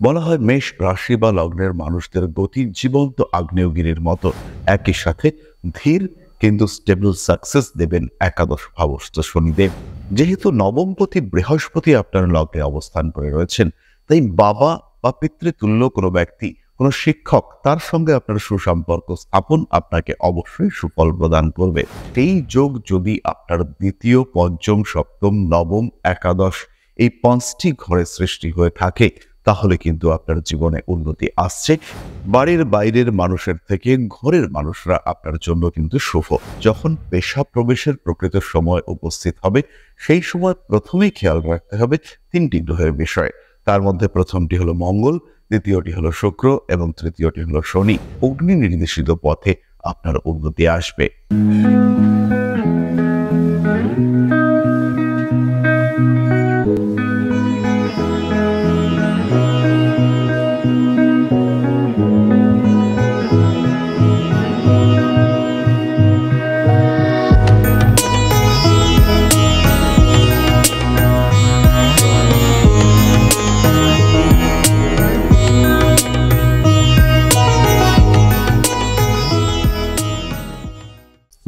বলা হয় মেষ রাশি বা লগ্নের মানুষদের গতি জীবন্ত আগ্নেয়গিরির মতো। একই সাথে ধীর কিন্তু স্টেবল সাকসেস দেবেন একাদশ ভাবস্থ শনিদেব। যেহেতু নবমপতি বৃহস্পতি আপনার লগ্নে অবস্থান করে রয়েছেন, তাই বাবা বা পিতৃতুল্য কোনো ব্যক্তি, কোনো শিক্ষক তার সঙ্গে আপনার সুসম্পর্ক স্থাপন আপনাকে অবশ্যই সুফল প্রদান করবে। এই যোগ যদি আপনার দ্বিতীয়, পঞ্চম, সপ্তম, নবম, একাদশ এই পাঁচটি ঘরে সৃষ্টি হয়ে থাকে তাহলে কিন্তু আপনার জীবনে উন্নতি আসছে। বাড়ির বাইরের মানুষের থেকে ঘরের মানুষরা আপনার জন্য কিন্তু শুভ। যখন পেশা প্রবেশের প্রকৃত সময় উপস্থিত হবে, সেই সময় প্রথমেই খেয়াল রাখতে হবে তিনটি গ্রহের বিষয়। তার মধ্যে প্রথমটি হলো মঙ্গল, দ্বিতীয়টি হলো শুক্র এবং তৃতীয়টি হলো শনি। অগ্নি নির্দেশিত পথে আপনার উন্নতি আসবে।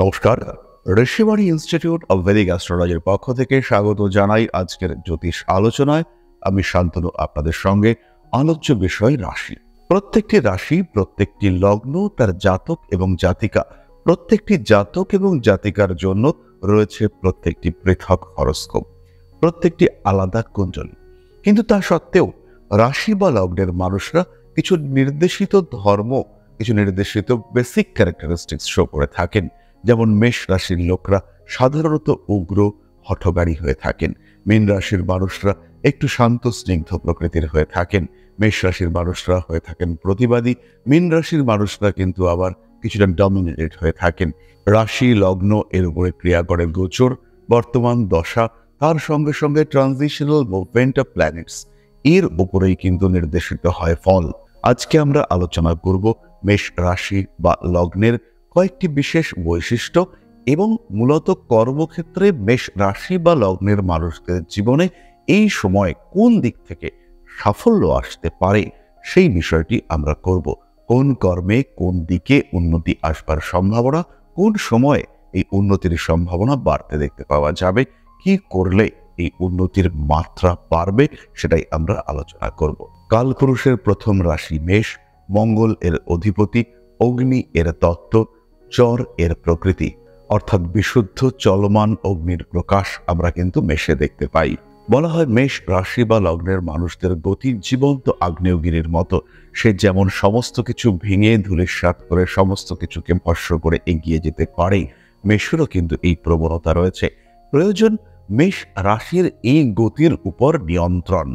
নমস্কার। ঋষিবাড়ি ইনস্টিটিউট অব ভেদিক অ্যাস্ট্রোলজির পক্ষ থেকে স্বাগত জানাই আজকের জ্যোতিষ আলোচনায়। আমি শান্তনু, আপনাদের সঙ্গে আলোচ্য বিষয় রাশি। প্রত্যেকটি রাশি, প্রত্যেকটি লগ্ন, তার জাতক এবং জাতিকা, প্রত্যেকটি জাতক এবং জাতিকার জন্য রয়েছে প্রত্যেকটি পৃথক হরস্কোপ, প্রত্যেকটি আলাদা কুঞ্জলি কিন্তু তা সত্ত্বেও রাশি বা লগ্নের মানুষরা কিছু নির্দেশিত ধর্ম, কিছু নির্দেশিত বেসিক ক্যারেক্টারিস্টিক্স শো করে থাকেন। যেমন মেষ রাশির লোকরা সাধারণত উগ্র হঠগাড়ি হয়ে থাকেন। মীন রাশির মানুষরা একটু শান্ত, স্নিগ্ধ প্রকৃতির হয়ে থাকেন। মেষ রাশির মানুষরা হয়ে থাকেন প্রতিবাদী। মীন রাশির মানুষরা কিন্তু আবার কিছুটা ডমিনেটেড হয়ে থাকেন। রাশি, লগ্ন এর উপরে ক্রিয়া করে গোচর, বর্তমান দশা, তার সঙ্গে সঙ্গে ট্রানজিশনাল মুভমেন্ট অফ প্ল্যানেটস এর উপরেই কিন্তু নির্দেশিত হয় ফল। আজকে আমরা আলোচনা করব মেষ রাশি বা লগ্নের কয়েকটি বিশেষ বৈশিষ্ট্য এবং মূলত কর্মক্ষেত্রে মেষ রাশি বা লগ্নের মানুষদের জীবনে এই সময় কোন দিক থেকে সাফল্য আসতে পারে সেই বিষয়টি আমরা করব। কোন কর্মে কোন দিকে উন্নতি আসবার সম্ভাবনা, কোন সময়ে এই উন্নতির সম্ভাবনা বাড়তে দেখতে পাওয়া যাবে, কি করলে এই উন্নতির মাত্রা বাড়বে সেটাই আমরা আলোচনা করব। কালপুরুষের প্রথম রাশি মেষ, মঙ্গল এর অধিপতি, অগ্নি এর তত্ত্ব চর এর প্রকৃতি, অর্থাৎ বিশুদ্ধ চলমান অগ্নির প্রকাশ আমরা কিন্তু মেষে দেখতে পাই। বলা হয় মেষ রাশি বা লগ্নের মানুষদের গতি জীবন্ত আগ্নেয়গিরির মতো। সে যেমন সমস্ত কিছু ভেঙে ধুলিস্বাত করে সমস্ত কিছুকে ভস্য করে এগিয়ে যেতে পারে, মেষেরও কিন্তু এই প্রবণতা রয়েছে। প্রয়োজন, মেষ রাশির এই গতির উপর নিয়ন্ত্রণ।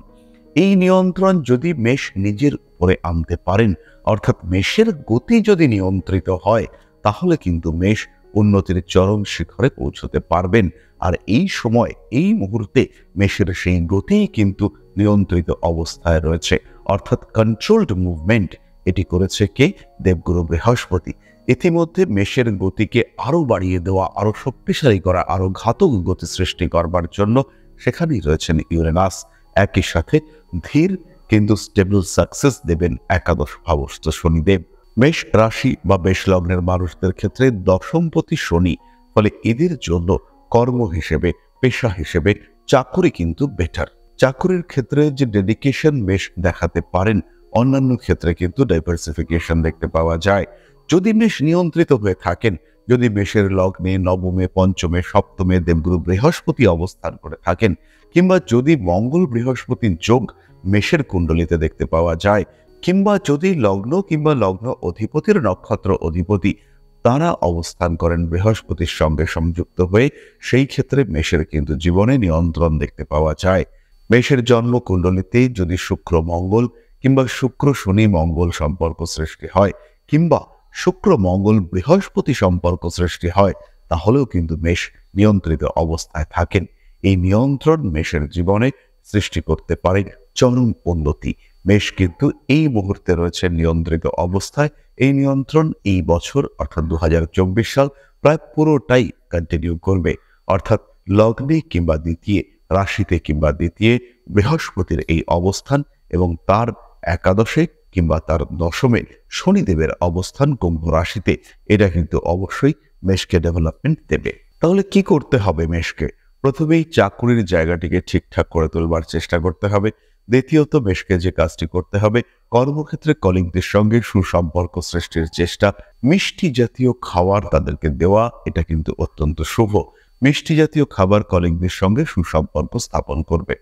এই নিয়ন্ত্রণ যদি মেষ নিজের উপরে আনতে পারেন, অর্থাৎ মেষের গতি যদি নিয়ন্ত্রিত হয় তাহলে কিন্তু মেষ উন্নতির চরম শিখরে পৌঁছতে পারবেন। আর এই সময়, এই মুহূর্তে মেষের সেই গতি কিন্তু নিয়ন্ত্রিত অবস্থায় রয়েছে। অর্থাৎ কন্ট্রোলড মুভমেন্ট এটি করেছে কে? দেবগুরু বৃহস্পতি। ইতিমধ্যে মেষের গতিকে আরও বাড়িয়ে দেওয়া আরও শক্তিশালী করা, আরও ঘাতক গতি সৃষ্টি করবার জন্য সেখানেই রয়েছেন ইউরেনাস। একই সাথে ধীর কিন্তু স্টেবল সাকসেস দেবেন একাদশ ভাবস্থ শনিদেব। মেষ রাশি বা বেশ লগ্নের মানুষদের ক্ষেত্রে দশমপতি শনি, ফলে এদের জন্য কর্ম হিসেবে, পেশা হিসেবে চাকুরি কিন্তু বেটার চাকুরির ক্ষেত্রে যে ডেডিকেশন মেষ দেখাতে পারেন, অন্যান্য ক্ষেত্রে কিন্তু ডাইভার্সিফিকেশন দেখতে পাওয়া যায়। যদি মেষ নিয়ন্ত্রিত হয়ে থাকেন, যদি মেষের লগ্নে নবমে, পঞ্চমে, সপ্তমে, দেবগুরু বৃহস্পতি অবস্থান করে থাকেন, কিংবা যদি মঙ্গল বৃহস্পতির যোগ মেষের কুণ্ডলিতে দেখতে পাওয়া যায় কিংবা যদি লগ্ন কিংবা লগ্ন অধিপতির নক্ষত্র অধিপতি, তারা অবস্থান করেন বৃহস্পতির সঙ্গে সংযুক্ত হয়ে। সেই ক্ষেত্রে মেষের কিন্তু জীবনে নিয়ন্ত্রণ দেখতে পাওয়া যায়। মেষের জন্ম কুণ্ডলিতে যদি শুক্র, মঙ্গল কিংবা শুক্র, শনি, মঙ্গল সম্পর্ক সৃষ্টি হয় কিংবা শুক্র, মঙ্গল, বৃহস্পতি সম্পর্ক সৃষ্টি হয়, তাহলেও কিন্তু মেষ নিয়ন্ত্রিত অবস্থায় থাকেন। এই নিয়ন্ত্রণ মেষের জীবনে সৃষ্টি করতে পারে চরম উন্নতি। মেষ কিন্তু এই মুহূর্তে রয়েছে নিয়ন্ত্রিত অবস্থায়। এই নিয়ন্ত্রণ এই বছর, অর্থাৎ দু সাল, প্রায় পুরোটাই কন্টিনিউ করবে। অর্থাৎ লগ্নে কিংবা দ্বিতীয়, রাশিতে কিংবা দ্বিতীয়, বৃহস্পতির এই অবস্থান এবং তার একাদশে কিংবা তার দশমে শনিদেবের অবস্থান কুম্ভ রাশিতে, এটা কিন্তু অবশ্যই মেষকে ডেভেলপমেন্ট দেবে। তাহলে কি করতে হবে মেষকে? প্রথমেই চাকুরির জায়গাটিকে ঠিকঠাক করে তোলবার চেষ্টা করতে হবে। দ্বিতীয়ত মেষকে যে কাজটি করতে হবে, কর্মক্ষেত্রে কলিংদের সঙ্গে সুসম্পর্ক সৃষ্টির চেষ্টা, মিষ্টি জাতীয় খাবার তাদেরকে দেওয়া, এটা কিন্তু অত্যন্ত শুভ। মিষ্টি জাতীয় খাবার কলিংদের সঙ্গে সুসম্পর্ক স্থাপন করবে।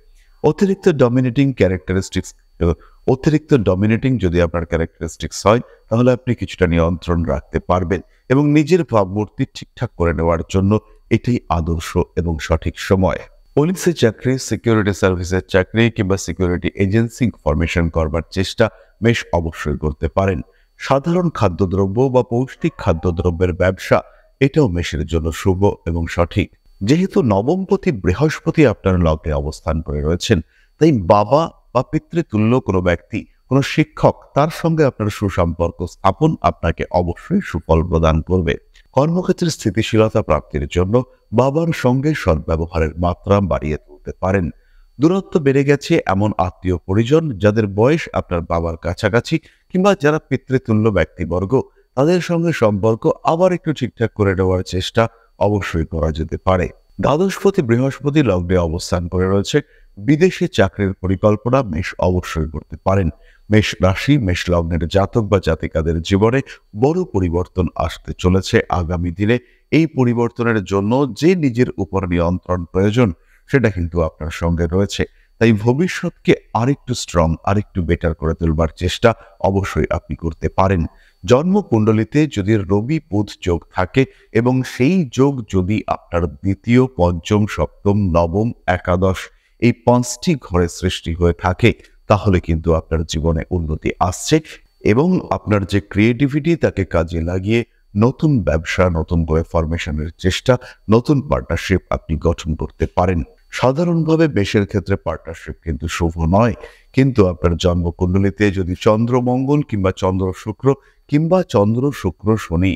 অতিরিক্ত ডমিনেটিং ক্যারেক্টারিস্টিক্স অতিরিক্ত ডমিনেটিং যদি আপনার ক্যারেক্টারিস্টিক্স হয়, তাহলে আপনি কিছুটা নিয়ন্ত্রণ রাখতে পারবেন এবং নিজের ভাবমূর্তি ঠিকঠাক করে নেওয়ার জন্য এটাই আদর্শ এবং সঠিক সময়। পুলিশের চাকরি সিকিউরিটি সার্ভিসের চাকরি কিংবা সিকিউরিটি এজেন্সি ফরমেশন করবার চেষ্টা বেশ অবশ্যই করতে পারেন। সাধারণ খাদ্যদ্রব্য বা পৌষ্টিক খাদ্যদ্রব্যের ব্যবসা, এটাও মেষের জন্য শুভ এবং সঠিক। যেহেতু নবমপতি বৃহস্পতি আপনার লগ্নে অবস্থান করে রয়েছেন, তাই বাবা বা পিতৃতুল্য কোনো ব্যক্তি, কোনো শিক্ষক, তার সঙ্গে আপনার সুসম্পর্ক স্থাপন আপনাকে অবশ্যই সুফল প্রদান করবে। কর্মক্ষেত্রে স্থিতিশীলতা প্রাপ্তির জন্য বাবার সঙ্গে সদ্ব্যবহারের মাত্রা বাড়িয়ে তুলতে পারেন। দূরত্ব বেড়ে গেছে এমন আত্মীয় পরিজন যাদের বয়স আপনার বাবার কাছাকাছি কিংবা যারা পিতৃতুল্য ব্যক্তিবর্গ, তাদের সঙ্গে সম্পর্ক আবার একটু ঠিকঠাক করে নেওয়ার চেষ্টা অবশ্যই করা যেতে পারে। দ্বাদশপতি বৃহস্পতি লগ্নে অবস্থান করে রয়েছে। বিদেশে চাকরির পরিকল্পনা মেষ অবশ্যই করতে পারেন। মেষ রাশি, মেষ লগ্নের জাতক বা জাতিকাদের জীবনে বড় পরিবর্তন আসতে চলেছে আগামী দিনে। এই পরিবর্তনের জন্য যে নিজের উপর নিয়ন্ত্রণ প্রয়োজন, সেটা কিন্তু আপনার সঙ্গে রয়েছে। তাই ভবিষ্যৎকে আরেকটু স্ট্রং আরেকটু বেটার করে তুলবার চেষ্টা অবশ্যই আপনি করতে পারেন। জন্মকুণ্ডলিতে যদি রবি বুধ যোগ থাকে এবং সেই যোগ যদি আপনার দ্বিতীয়, পঞ্চম, সপ্তম, নবম, একাদশ এই পাঁচটি ঘরে সৃষ্টি হয়ে থাকে তাহলে কিন্তু আপনার জীবনে উন্নতি আসছে এবং আপনার যে ক্রিয়েটিভিটি তাকে কাজে লাগিয়ে নতুন ব্যবসা, নতুন করে ফরমেশনের চেষ্টা, নতুন পার্টনারশিপ আপনি গঠন করতে পারেন। সাধারণভাবে বেশের ক্ষেত্রে পার্টনারশিপ কিন্তু শুভ নয়। কিন্তু আপনার জন্মকুণ্ডলিতে যদি চন্দ্র মঙ্গল কিংবা চন্দ্র শুক্র কিংবা চন্দ্র শুক্র শনি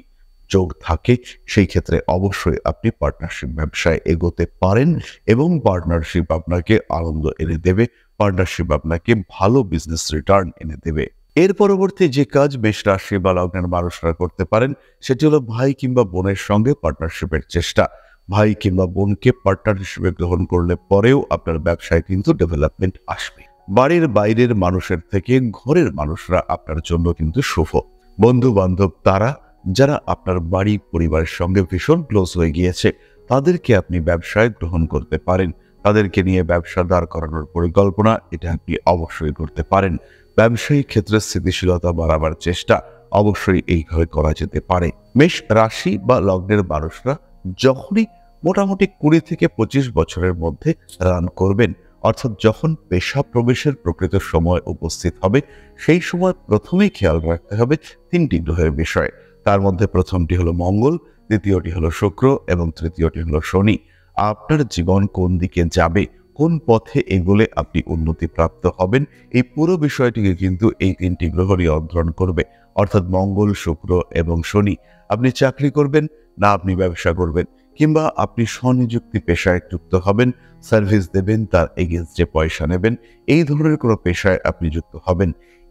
যোগ থাকে, সেই ক্ষেত্রে অবশ্যই আপনি পার্টনারশিপ ব্যবসায় এগোতে পারেন এবং পার্টনারশিপ আপনাকে আনন্দ এনে দেবে পার্টনারশিপ আপনাকে ভালো বিজনেস রিটার্ন এনে দেবে। এর পরবর্তী যে কাজ মেষ রাশি বা লগ্নের মানুষরা করতে পারেন, সেটি হলো ভাই কিংবা বোনের সঙ্গে পার্টনারশিপের চেষ্টা। ভাই কিংবা বোনকে পার্টনার হিসেবে গ্রহণ করলে পরেও আপনার ব্যবসায় কিন্তু ডেভেলপমেন্ট আসবে। বাড়ির বাইরের মানুষের থেকে ঘরের মানুষরা আপনার জন্য কিন্তু শুভ। বন্ধু বান্ধব তারা যারা আপনার বাড়ি, পরিবারের সঙ্গে ভীষণ ক্লোজ হয়ে গিয়েছে, তাদেরকে আপনি ব্যবসায় গ্রহণ করতে পারেন। তাদেরকে নিয়ে ব্যবসা দাঁড় করানোর পরিকল্পনা এটা আপনি অবশ্যই করতে পারেন। ব্যবসায়িক ক্ষেত্রে স্থিতিশীলতা বাড়াবার চেষ্টা অবশ্যই এইভাবে করা যেতে পারে। মেষ রাশি বা লগ্নের মানুষরা যখনই মোটামুটি কুড়ি থেকে পঁচিশ বছরের মধ্যে রান করবেন, অর্থাৎ যখন পেশা প্রবেশের প্রকৃত সময় উপস্থিত হবে, সেই সময় প্রথমেই খেয়াল রাখতে হবে তিনটি গ্রহের বিষয়। তার মধ্যে প্রথমটি হলো মঙ্গল, দ্বিতীয়টি হলো শুক্র এবং তৃতীয়টি হলো শনি। আপনার জীবন কোন দিকে যাবে, কোন পথে এগোলে আপনি উন্নতি প্রাপ্ত হবেন, এই পুরো বিষয়টিকে কিন্তু এই তিনটি গ্রহ নিয়ন্ত্রণ করবে। অর্থাৎ মঙ্গল, শুক্র এবং শনি। আপনি চাকরি করবেন না আপনি ব্যবসা করবেন, কিংবা আপনি স্বনিযুক্তি পেশায় যুক্ত হবেন, সার্ভিস দেবেন, তার এগেনস্টে পয়সা নেবেন, এই ধরনের কোনো পেশায় আপনি যুক্ত হবেন।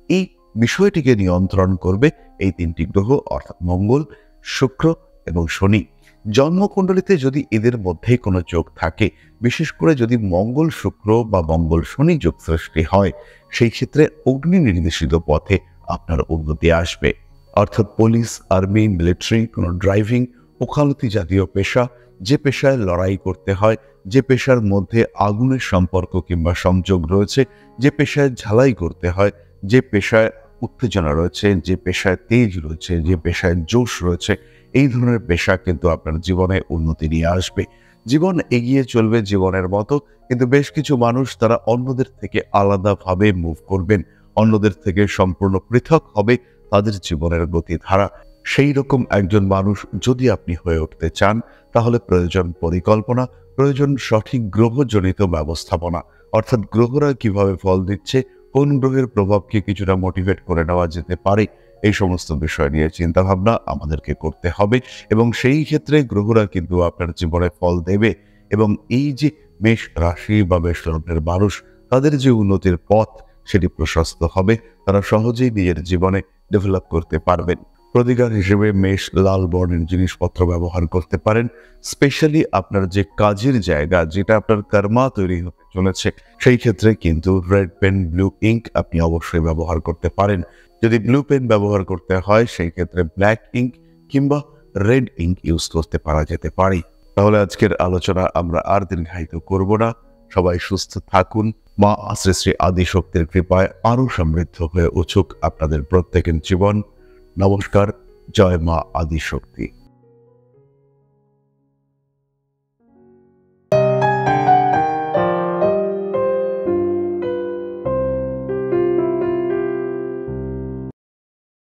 এই বিষয়টিকে নিয়ন্ত্রণ করবে এই তিনটি গ্রহ, অর্থাৎ মঙ্গল, শুক্র এবং শনি। জন্মকুণ্ডলিতে যদি এদের মধ্যে কোনো যোগ থাকে, বিশেষ করে যদি মঙ্গল, শুক্র বা মঙ্গল, শনি যোগ সৃষ্টি হয়, সেই ক্ষেত্রে অগ্নি নির্দেশিত পথে আপনার উন্নতি আসবে। অর্থাৎ পুলিশ, আর্মি, মিলিটারি, কোনো ড্রাইভিং, ওকালতি জাতীয় পেশা, যে পেশায় লড়াই করতে হয়, যে পেশার মধ্যে আগুনের সম্পর্ক কিংবা সংযোগ রয়েছে, যে পেশায় ঝালাই করতে হয়, যে পেশায় উত্তেজনা রয়েছে, যে পেশায় তেজ রয়েছে, যে পেশায় জোশ রয়েছে, এই ধরনের পেশা কিন্তু আপনার জীবনে উন্নতি নিয়ে আসবে। জীবন এগিয়ে চলবে জীবনের মতো, কিন্তু বেশ কিছু মানুষ তারা অন্যদের থেকে আলাদাভাবে মুভ করবেন। অন্যদের থেকে সম্পূর্ণ পৃথক হবে তাদের জীবনের গতিধারা। সেই রকম একজন মানুষ যদি আপনি হয়ে উঠতে চান, তাহলে প্রয়োজন পরিকল্পনা, প্রয়োজন সঠিক গ্রহজনিত ব্যবস্থাপনা। অর্থাৎ গ্রহরা কীভাবে ফল দিচ্ছে কোন গ্রহের প্রভাবকে কিছুটা মোটিভেট করে নেওয়া যেতে পারে, এই সমস্ত বিষয় নিয়ে চিন্তাভাবনা আমাদেরকে করতে হবে এবং সেই ক্ষেত্রে গ্রহরা কিন্তু আপনার জীবনে ফল দেবে এবং এই যে মেষ রাশি বা মেষ লগ্নের মানুষ, তাদের যে উন্নতির পথ সেটি প্রশস্ত হবে, তারা সহজেই নিজের জীবনে ডেভেলপ করতে পারবেন। প্রতিকার হিসেবে মেষ, লাল বর্ণের জিনিসপত্র ব্যবহার করতে পারেন, স্পেশালি আপনার যে কাজের জায়গা, যেটা আপনার কর্মা তৈরি হতে চলেছে, সেই ক্ষেত্রে কিন্তু রেড পেন, ব্লু ইঙ্ক আপনি অবশ্যই ব্যবহার করতে পারেন। যদি ব্লু পেন ব্যবহার করতে হয়, সেই ক্ষেত্রে ব্ল্যাক ইঙ্ক কিংবা রেড ইঙ্ক ইউজ করতে পারা যেতে পারে। তাহলে আজকের আলোচনা আমরা আর দীর্ঘায়িত করব না। সবাই সুস্থ থাকুন। মা শ্রী শ্রী আদিশক্তির কৃপায় আরও সমৃদ্ধ হয়ে উঠুক আপনাদের প্রত্যেকের জীবন। নমস্কার জয় মা আদিশক্তি।